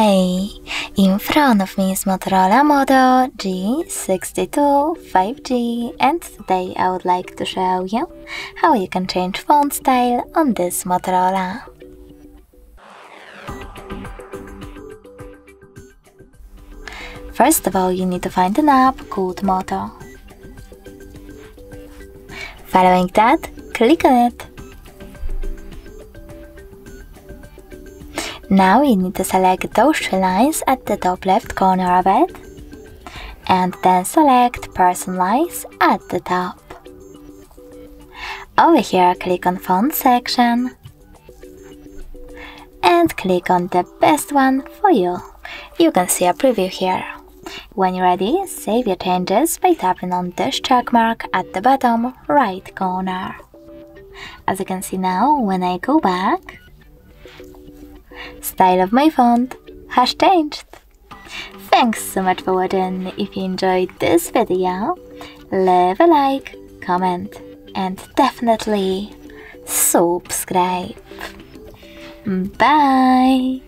Hi! In front of me is Motorola Moto G62 5G and today I would like to show you how you can change font style on this Motorola. First of all, you need to find an app called Moto. Following that, click on it. Now you need to select those three lines at the top left corner of it and then select personalize at the top. Over here click on font section and click on the best one for you. You can see a preview here. When you're ready, save your changes by tapping on this check mark at the bottom right corner. As you can see now, when I go back, style of my font has changed. Thanks so much for watching. If you enjoyed this video, leave a like, comment and definitely subscribe. Bye!